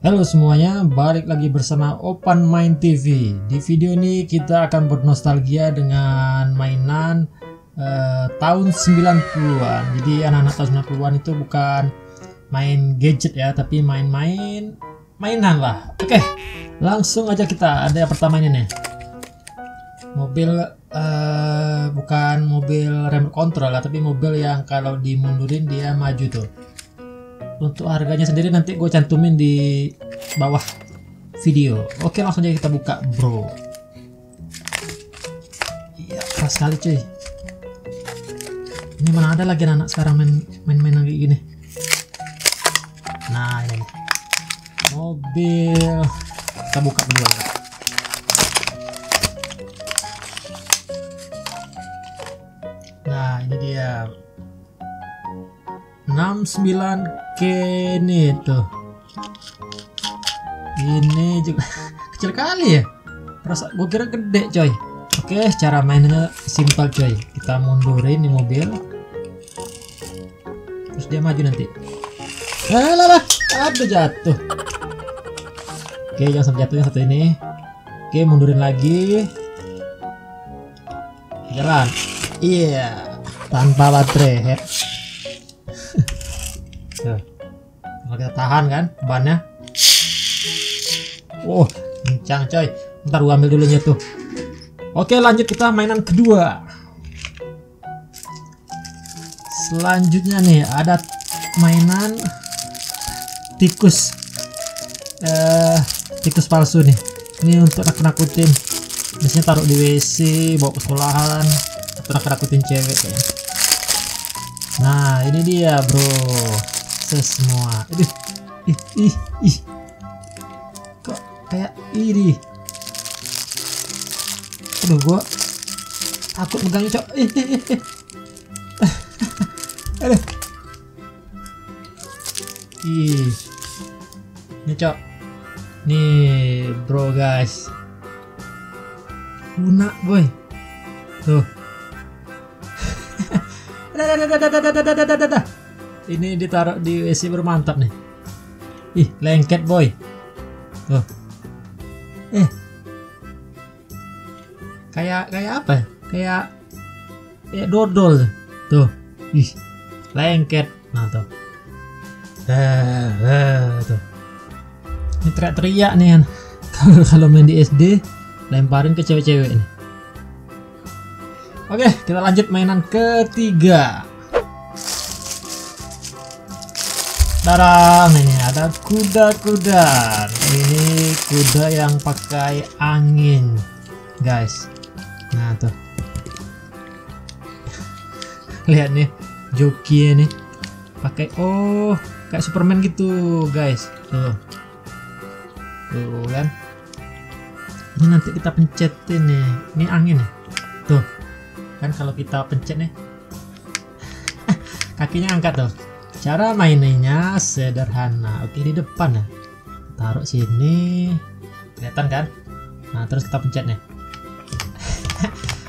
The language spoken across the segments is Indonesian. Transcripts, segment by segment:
Halo semuanya, balik lagi bersama Open Mind TV. Di video ini kita akan bernostalgia dengan mainan eh, tahun 90-an. Jadi anak-anak tahun 90-an itu bukan main gadget ya, tapi main-main mainan lah. Oke, langsung aja kita. Ada yang pertama ini nih. Mobil eh, bukan mobil remote control lah, tapi mobil yang kalau dimundurin dia maju tuh untuk harganya sendiri nanti gue cantumin di bawah video. Oke langsung aja kita buka bro. Iya keras sekali cuy. Ini mana ada lagi anak sekarang main main main kayak gini? Nah ini. Mobil. Kita buka berdua. Ya. nah ini dia 69 Kenny tuh ini juga. Kecil kali ya. Perasa gue kira gede coy. Oke cara mainnya simpel coy. Kita mundurin di mobil. Terus dia maju nanti. Lah lah lah. Aduh jatuh. Oke yang sampai jatuh yang satu ini. Oke mundurin lagi. Jalan. Iya. Tanpa baterai kita tahan kan bannya. Wow, kencang coy. Ntar gua ambil dulunya tuh. Oke, lanjut kita mainan kedua. Selanjutnya nih ada mainan tikus. Eh, tikus palsu nih. Ini untuk nakut-nakutin. Biasanya taruh di WC, bawa ke sekolahan, atau nakut-nakutin cewek kayaknya. Nah, ini dia, Bro semua Aduh. ih ih ih kok kayak ini aduh gua takut megangnya cok ih, ih, ih. aduh ih ini cok nih bro guys lunak boy tuh ini ditaruh di WC bermantap nih. Ih lengket boy. Tuh. Eh. Kayak kayak apa ya? kayak kayak dodol tuh. Ih lengket. Nah tuh. Eh, tuh. Ini teriak-teriak nih kan kalau main di SD lemparin ke cewek-cewek nih oke kita lanjut mainan ketiga Tarang ini ada kuda-kuda. Ini kuda yang pakai angin, guys. Nah tuh, lihat nih joki ini pakai oh kayak Superman gitu, guys. Tuh, tuh kan. Ini nanti kita pencet ini, ini angin nih. Tuh, kan kalau kita pencet nih, kakinya angkat tuh cara mainnya sederhana. Oke di depan ya. Taruh sini. Kelihatan kan? Nah terus kita pencet nih.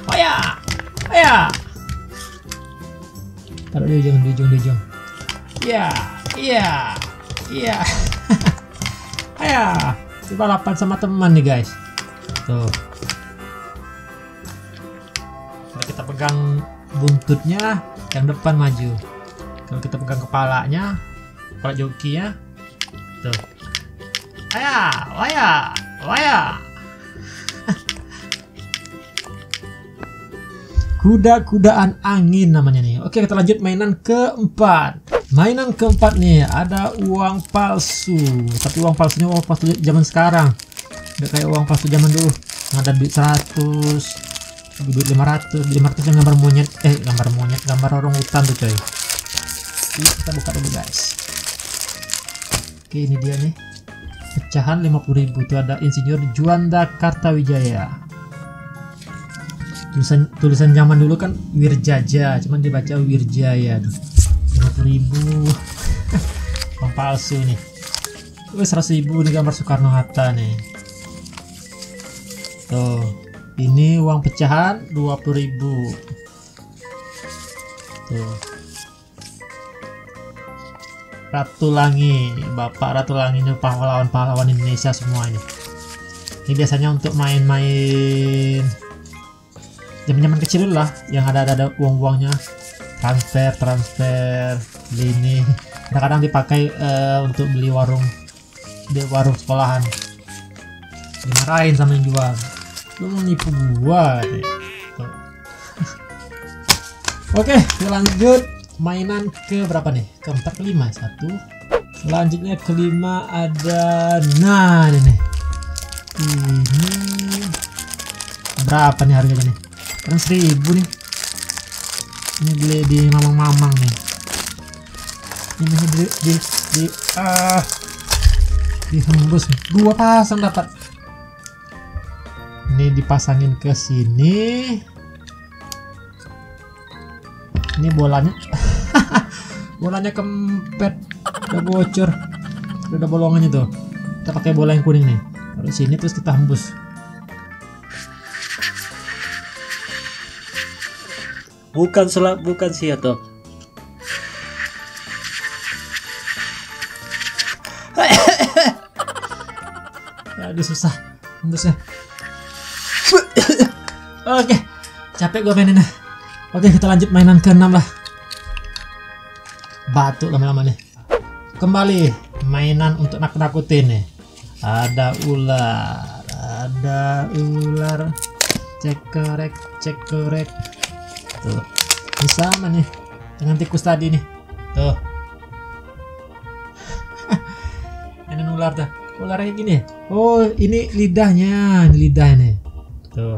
Oh ya! Oh ya! Taruh di ujung di ujung di ujung. Iya iya iya ayo coba balapan sama teman nih guys. Tuh. Kita pegang buntutnya yang depan maju kalau kita pegang kepalanya kepala jokinya tuh. Ayah waya waya. Kuda-kudaan angin namanya nih. Oke kita lanjut mainan keempat. Mainan keempat nih ada uang palsu. Tapi uang palsunya uang palsu zaman sekarang. Gak kayak uang palsu zaman dulu. Ada duit 100 duit 500 500 yang gambar monyet eh gambar monyet gambar orang hutan tuh coy Oke, kita buka dulu guys. Oke ini dia nih. Pecahan 50.000 itu ada insinyur Juanda Kartawijaya. Tulisan tulisan zaman dulu kan Wirjaja cuman dibaca Wirjaya 50.000 uang palsu nih. Wih, 100.000 nih gambar Soekarno Hatta nih. Tuh ini uang pecahan 20.000 tuh Ratu Langi. Bapak Ratu Langi ini pahlawan-pahlawan Indonesia semua ini. Ini biasanya untuk main-main zaman-zaman kecil lah yang ada ada, uang-uangnya. Transfer transfer ini kadang-kadang dipakai uh, untuk beli warung di warung sekolahan. Dimarahin sama yang jual. Lu mau nipu gua. Oke, lanjut mainan ke berapa nih? Keempat kelima satu. Selanjutnya kelima ada nah ini nih. Ini berapa nih harganya nih? Kan seribu nih. Ini beli di mamang-mamang nih. Ini di di di ah dihembus dua pasang dapat. Ini dipasangin ke sini ini bolanya bolanya kempet udah bocor. Udah bolongannya tuh. Kita pakai bola yang kuning nih. Taruh sini terus kita hembus. Bukan selap bukan sih atau aduh susah hembusnya. Oke capek gue maininnya Oke kita lanjut mainan ke-6 lah Batuk lama-lama nih. Kembali mainan untuk nakut-nakutin nih. Ada ular Ada ular. Cekerek Cekerek Tuh Ini sama nih Dengan tikus tadi nih. Tuh. Ini ular tuh Ularnya gini Oh ini lidahnya Ini lidahnya Tuh.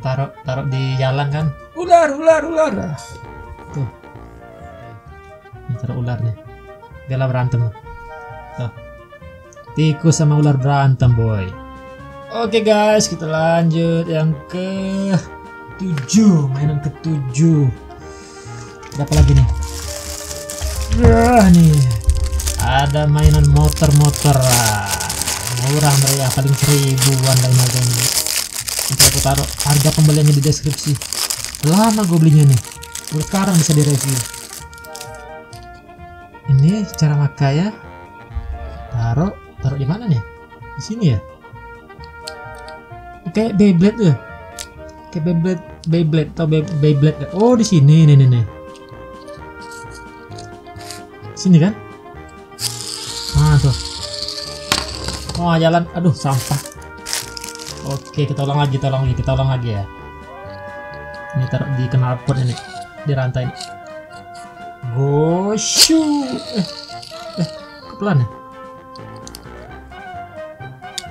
Taruh taruh di jalan kan? Ular ular ular. Tuh ini taruh ular nih biarlah berantem tuh. Tikus sama ular berantem boy. Oke guys kita lanjut yang ke tujuh mainan ke tujuh berapa lagi nih Wah nih ada mainan motor-motor murah meriah paling seribuan dan harganya. Nanti aku taruh harga pembeliannya di deskripsi. Lama gue belinya nih. Sekarang bisa direview. Ini cara makanya taruh taruh di mana nih? Di sini ya. Kayak Beyblade tuh. Kayak Beyblade Beyblade atau Beyblade. Oh di sini nih nih nih. Sini kan? Ah tuh. Oh jalan. Aduh sampah. Oke, kita ulang lagi, kita ulang lagi, kita ulang lagi ya. Ini taruh di knalpot ini, di rantai. Goshu. Eh, eh, pelan ya?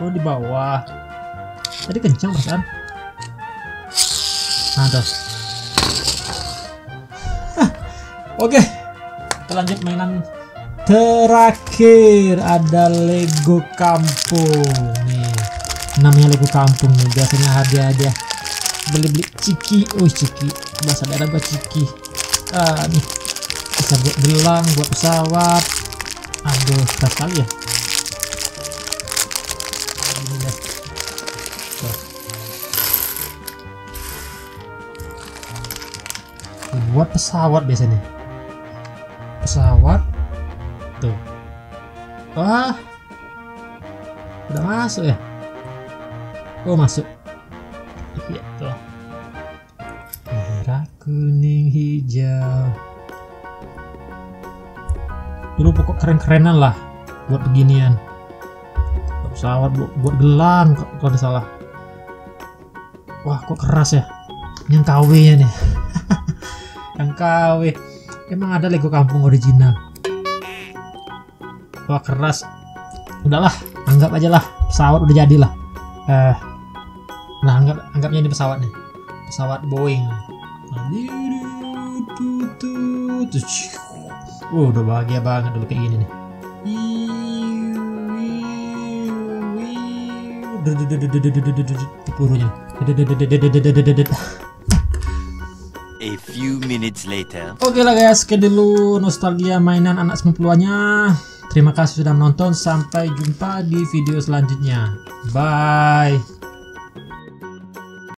Oh di bawah. Tadi kencang perasaan. Nah tuh. Oke, kita lanjut mainan terakhir ada Lego Kampung nih namanya Lego kampung nih biasanya hadiah-hadiah beli-beli ciki oh ciki bahasa daerah gua ciki ah nih bisa buat gelang buat pesawat. Aduh keras kali ya. Buat pesawat biasanya. Pesawat. Tuh. Wah. Udah masuk ya? Oh masuk. Iya tuh. Merah kuning hijau. Dulu pokok keren-kerenan lah buat beginian. Pesawat buat, buat gelang kalau tidak salah. Wah kok keras ya. Yang KW nya nih. Yang KW. Emang ada Lego kampung original. Wah keras. Udahlah, anggap aja lah pesawat udah jadilah. Eh, nah anggap anggapnya ini pesawat nih pesawat Boeing uh udah bahagia banget dulu kayak gini nih pelurunya A few minutes later. Oke lah guys, sekian dulu nostalgia mainan anak 90-annya. Terima kasih sudah menonton. Sampai jumpa di video selanjutnya. Bye.